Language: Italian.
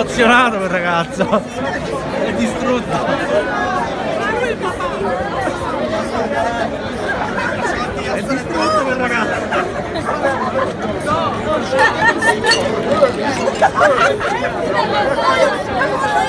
emozionato quel ragazzo. È distrutto. È distrutto quel ragazzo. No!